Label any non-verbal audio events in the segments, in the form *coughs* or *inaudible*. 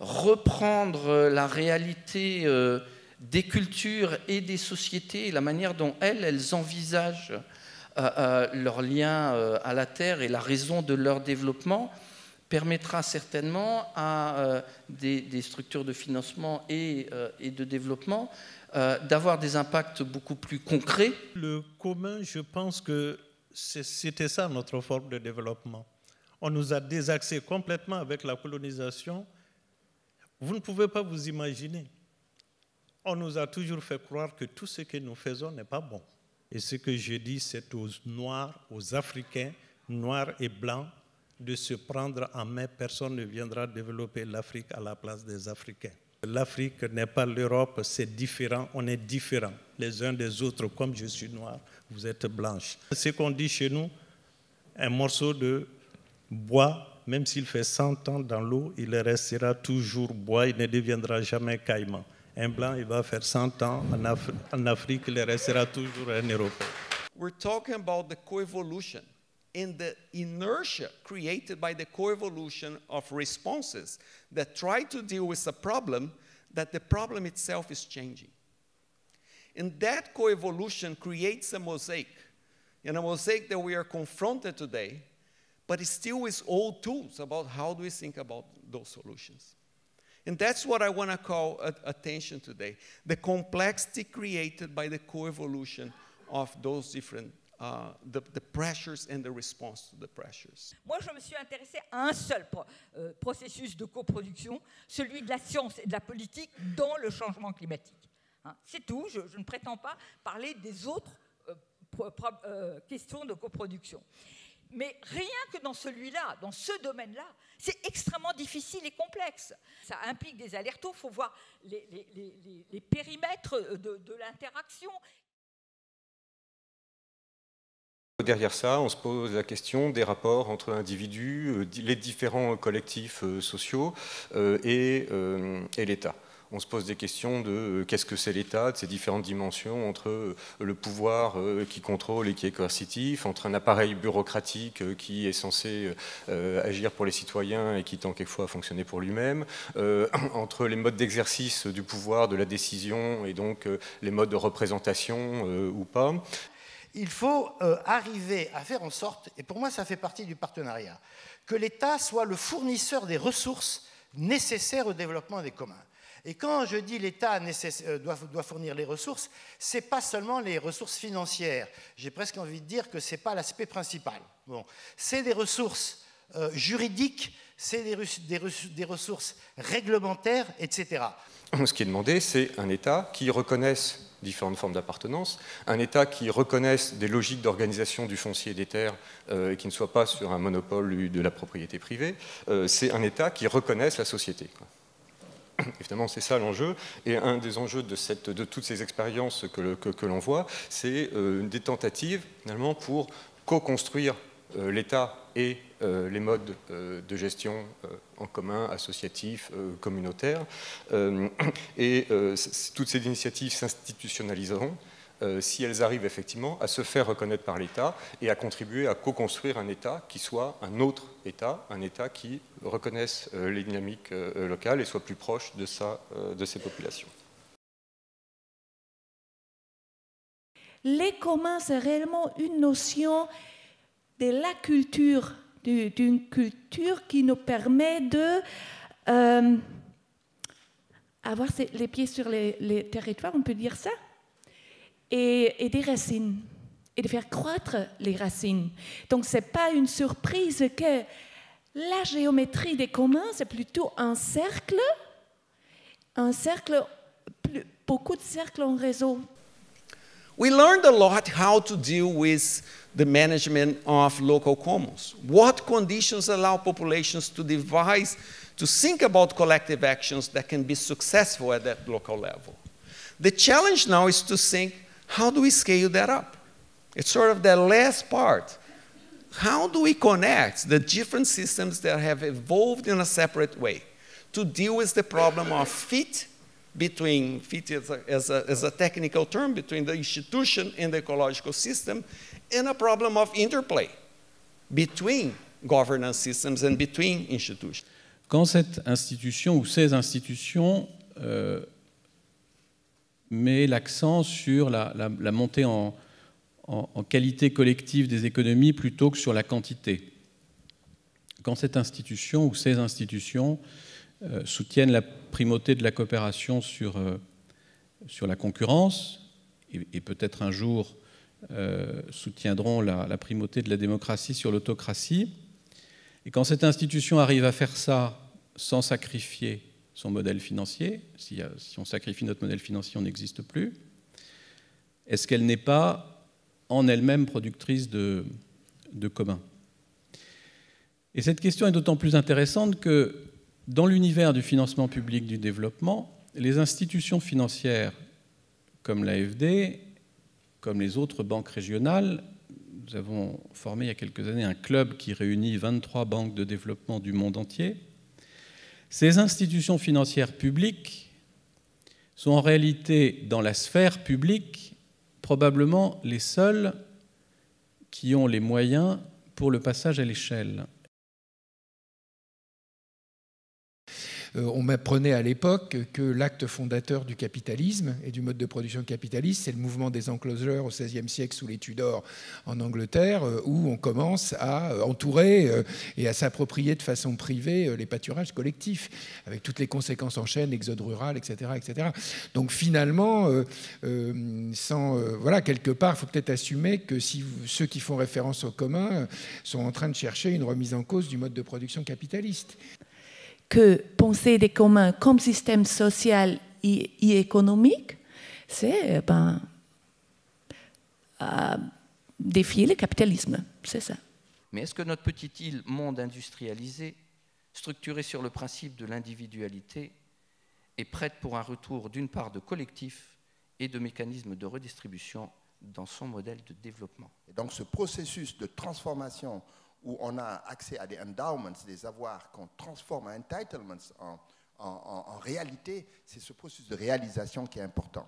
reprendre la réalité des cultures et des sociétés, la manière dont elles, envisagent leur lien à la Terre et la raison de leur développement, permettra certainement à des, structures de financement et, et de développement d'avoir des impacts beaucoup plus concrets. Le commun, je pense que c'était ça notre forme de développement. On nous a désaxés complètement avec la colonisation. Vous ne pouvez pas vous imaginer. On nous a toujours fait croire que tout ce que nous faisons n'est pas bon. Et ce que je dis, c'est aux Noirs, aux Africains, Noirs et Blancs, de se prendre en main. Personne ne viendra développer l'Afrique à la place des Africains. L'Afrique n'est pas l'Europe, c'est différent, on est différents les uns des autres, comme je suis noir, vous êtes blanche. Ce qu'on dit chez nous, un morceau de bois, même s'il fait 100 ans dans l'eau, il restera toujours bois, il ne deviendra jamais caïman. Un blanc, il va faire 100 ans en, en Afrique, il restera toujours un Européen. We're talking about the coevolution and the inertia created by the coevolution of responses that try to deal with a problem that the problem itself is changing. And that coevolution creates a mosaic, and a mosaic that we are confronted today, but it still is old tools about how do we think about those solutions. And that's what I want to call attention today the complexity created by the coevolution of those different Uh, the, the, pressures and the response to the pressures. Moi, je me suis intéressé à un seul pro, euh, processus de coproduction, celui de la science et de la politique dans le changement climatique. Hein. C'est tout, je, je, ne prétends pas parler des autres euh, pro, euh, questions de coproduction. Mais rien que dans celui-là, dans ce domaine-là, c'est extrêmement difficile et complexe. Ça implique des allers-retours, il faut voir les, périmètres de, de l'interaction. Derrière ça, on se pose la question des rapports entre individus, euh, les différents collectifs euh, sociaux euh, et l'État on se pose des questions de qu'est-ce que c'est l'État, de ces différentes dimensions entre le pouvoir qui contrôle et qui est coercitif, entre un appareil bureaucratique qui est censé agir pour les citoyens et qui tend quelquefois à fonctionner pour lui-même, *clears throat* entre les modes d'exercice du pouvoir, de la décision et donc les modes de représentation ou pas il faut euh, arriver à faire en sorte, et pour moi ça fait partie du partenariat, que l'État soit le fournisseur des ressources nécessaires au développement des communs. Et quand je dis l'État euh, doit, fournir les ressources, ce n'est pas seulement les ressources financières. J'ai presque envie de dire que ce n'est pas l'aspect principal. Bon. C'est des ressources euh, juridiques, c'est des, des, ressources réglementaires, etc. *coughs* Ce qui est demandé, c'est un État qui reconnaisse différentes formes d'appartenance, un État qui reconnaisse des logiques d'organisation du foncier des terres euh, et qui ne soit pas sur un monopole de la propriété privée, c'est un État qui reconnaisse la société. *coughs* Évidemment, c'est ça l'enjeu. Et un des enjeux de, toutes ces expériences que, l'on voit, c'est euh, des tentatives, finalement, pour co-construire euh, l'État et euh, les modes de gestion en commun, associatifs, communautaires. *coughs* et toutes ces initiatives s'institutionnaliseront si elles arrivent effectivement à se faire reconnaître par l'État et à contribuer à co-construire un État qui soit un autre État, un État qui reconnaisse les dynamiques locales et soit plus proche de, ses populations. Les communs, c'est réellement une notion de la culture, d'une culture qui nous permet de euh, avoir les pieds sur les, territoires, on peut dire ça, et, des racines, et de faire croître les racines. Donc ce n'est pas une surprise que la géométrie des communs, c'est plutôt un cercle, un cercle, beaucoup de cercles en réseau. We learned a lot how to deal with the management of local commons. What conditions allow populations to devise, to think about collective actions that can be successful at that local level? The challenge now is to think, how do we scale that up? It's sort of the last part. How do we connect the different systems that have evolved in a separate way to deal with the problem of fit between, fit as a, as a, as a technical term, between the institution and the ecological system, and a problem of interplay between governance systems and between institutions. quand cette institution ou ces institutions euh, met l'accent sur la, montée en, qualité collective des économies plutôt que sur la quantité. Quand cette institution ou ces institutions euh, soutiennent la primauté de la coopération sur, euh, sur la concurrence, et, peut-être un jour euh, soutiendront la, la, primauté de la démocratie sur l'autocratie, et quand cette institution arrive à faire ça sans sacrifier son modèle financier, si, on sacrifie notre modèle financier, on n'existe plus, est-ce qu'elle n'est pas en elle-même productrice de, de commun Et cette question est d'autant plus intéressante que dans l'univers du financement public du développement, les institutions financières comme l'AFD, comme les autres banques régionales, nous avons formé il y a quelques années un club qui réunit 23 banques de développement du monde entier, ces institutions financières publiques sont en réalité, dans la sphère publique, probablement les seules qui ont les moyens pour le passage à l'échelle. On m'apprenait à l'époque que l'acte fondateur du capitalisme et du mode de production capitaliste, c'est le mouvement des enclosures au XVIe siècle sous les Tudors en Angleterre, euh, où on commence à euh, entourer et à s'approprier de façon privée les pâturages collectifs, avec toutes les conséquences en chaîne, exode rural, etc. etc. Donc finalement, voilà, quelque part, il faut peut-être assumer que si ceux qui font référence au commun sont en train de chercher une remise en cause du mode de production capitaliste que penser des communs comme système social et, économique, c'est euh, ben, défier le capitalisme. C'est ça. Mais est-ce que notre petite île, monde industrialisé, structuré sur le principe de l'individualité, est prête pour un retour d'une part de collectif et de mécanismes de redistribution dans son modèle de développement? Et donc ce processus de transformation où on a accès à des endowments, des avoirs qu'on transforme en entitlements en, réalité, c'est ce processus de réalisation qui est important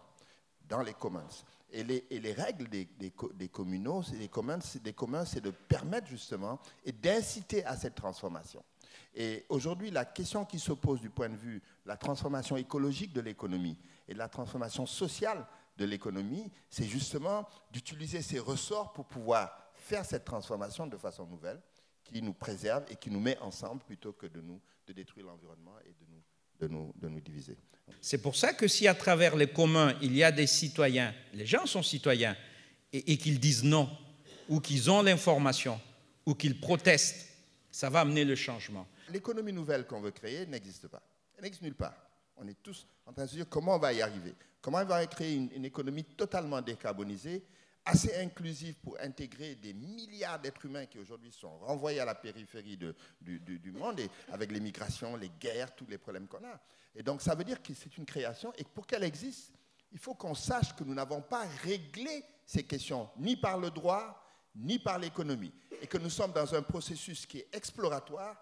dans les commons. Et les, règles des, communaux, des commons, des communs, c'est de permettre justement et d'inciter à cette transformation. Et aujourd'hui, la question qui se pose du point de vue de la transformation écologique de l'économie et de la transformation sociale de l'économie, c'est justement d'utiliser ces ressorts pour pouvoir faire cette transformation de façon nouvelle qui nous préserve et qui nous met ensemble plutôt que de, nous, de détruire l'environnement et de nous, de, nous, de nous diviser. C'est pour ça que si à travers les communs, il y a des citoyens, les gens sont citoyens, et, et qu'ils disent non, ou qu'ils ont l'information, ou qu'ils protestent, ça va amener le changement. L'économie nouvelle qu'on veut créer n'existe pas. Elle n'existe nulle part. On est tous en train de se dire comment on va y arriver. Comment on va créer une, une économie totalement décarbonisée assez inclusive pour intégrer des milliards d'êtres humains qui aujourd'hui sont renvoyés à la périphérie du, monde, et avec les migrations, les guerres, tous les problèmes qu'on a. Et donc ça veut dire que c'est une création, et pour qu'elle existe, il faut qu'on sache que nous n'avons pas réglé ces questions, ni par le droit, ni par l'économie, et que nous sommes dans un processus qui est exploratoire.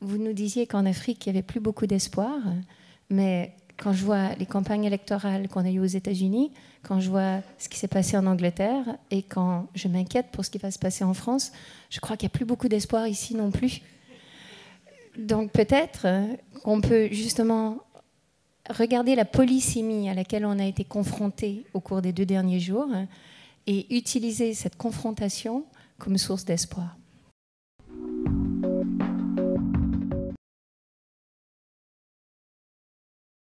Vous nous disiez qu'en Afrique, il n'y avait plus beaucoup d'espoir, mais quand je vois les campagnes électorales qu'on a eues aux États-Unis, quand je vois ce qui s'est passé en Angleterre et quand je m'inquiète pour ce qui va se passer en France, je crois qu'il n'y a plus beaucoup d'espoir ici non plus. Donc peut-être qu'on peut justement regarder la polysémie à laquelle on a été confronté au cours des deux derniers jours et utiliser cette confrontation comme source d'espoir.